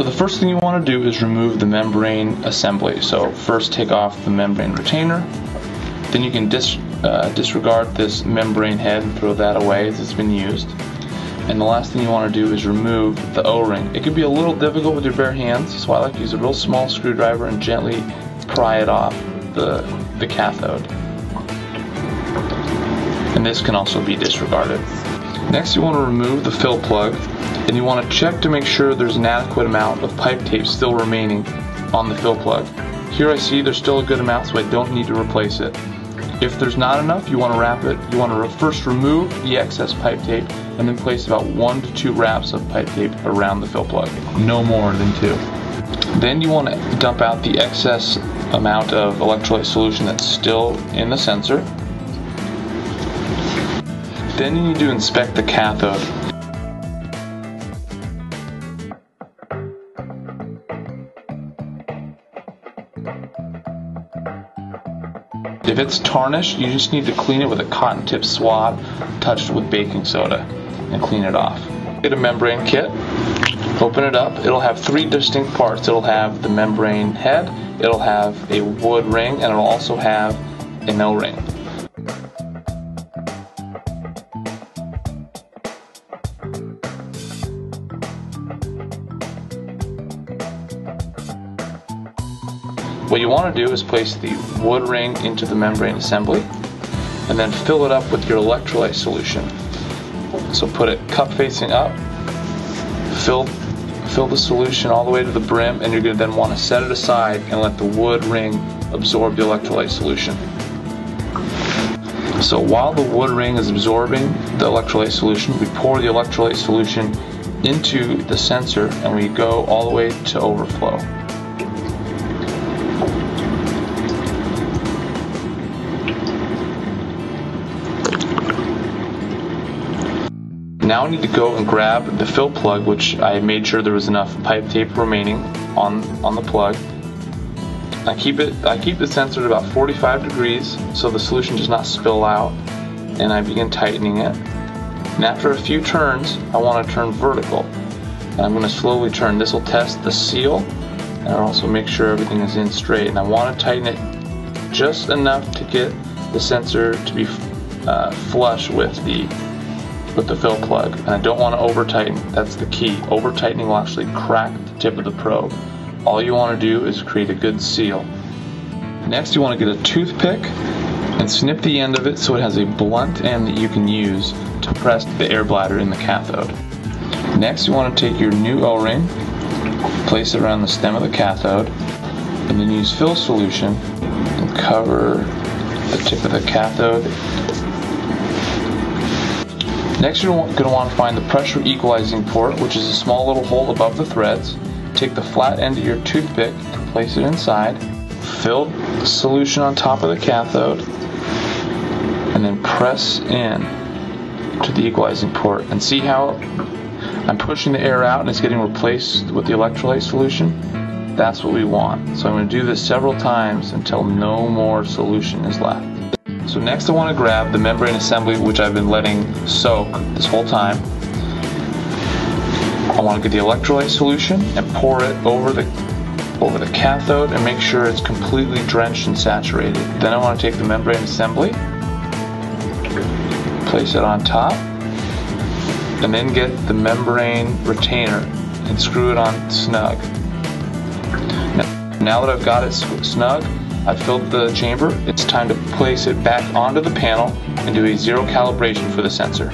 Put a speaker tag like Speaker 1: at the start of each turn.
Speaker 1: So the first thing you want to do is remove the membrane assembly. So first take off the membrane retainer, then you can dis uh, disregard this membrane head and throw that away as it's been used. And the last thing you want to do is remove the O-ring. It can be a little difficult with your bare hands, so I like to use a real small screwdriver and gently pry it off the, the cathode. And this can also be disregarded. Next you want to remove the fill plug and you want to check to make sure there's an adequate amount of pipe tape still remaining on the fill plug. Here I see there's still a good amount so I don't need to replace it. If there's not enough, you want to wrap it. You want to first remove the excess pipe tape and then place about one to two wraps of pipe tape around the fill plug. No more than two. Then you want to dump out the excess amount of electrolyte solution that's still in the sensor. Then you need to inspect the cathode. If it's tarnished, you just need to clean it with a cotton tip swab touched with baking soda and clean it off. Get a membrane kit, open it up. It'll have three distinct parts. It'll have the membrane head, it'll have a wood ring, and it'll also have an O-ring. What you want to do is place the wood ring into the membrane assembly and then fill it up with your electrolyte solution. So put it cup facing up, fill, fill the solution all the way to the brim and you're going to then want to set it aside and let the wood ring absorb the electrolyte solution. So while the wood ring is absorbing the electrolyte solution, we pour the electrolyte solution into the sensor and we go all the way to overflow. Now I need to go and grab the fill plug, which I made sure there was enough pipe tape remaining on, on the plug. I keep it I keep the sensor at about 45 degrees so the solution does not spill out and I begin tightening it. And after a few turns, I want to turn vertical. And I'm going to slowly turn. This will test the seal and also make sure everything is in straight. And I want to tighten it just enough to get the sensor to be uh, flush with the with the fill plug. And I don't want to over tighten. That's the key. Over tightening will actually crack the tip of the probe. All you want to do is create a good seal. Next you want to get a toothpick and snip the end of it so it has a blunt end that you can use to press the air bladder in the cathode. Next you want to take your new O-ring, place it around the stem of the cathode, and then use fill solution and cover the tip of the cathode Next you're going to want to find the pressure equalizing port, which is a small little hole above the threads. Take the flat end of your toothpick and place it inside. Fill the solution on top of the cathode and then press in to the equalizing port and see how I'm pushing the air out and it's getting replaced with the electrolyte solution. That's what we want. So I'm going to do this several times until no more solution is left. So next I want to grab the membrane assembly which I've been letting soak this whole time. I want to get the electrolyte solution and pour it over the over the cathode and make sure it's completely drenched and saturated. Then I want to take the membrane assembly, place it on top, and then get the membrane retainer and screw it on snug. Now that I've got it snug, I've filled the chamber. It's time to place it back onto the panel and do a zero calibration for the sensor.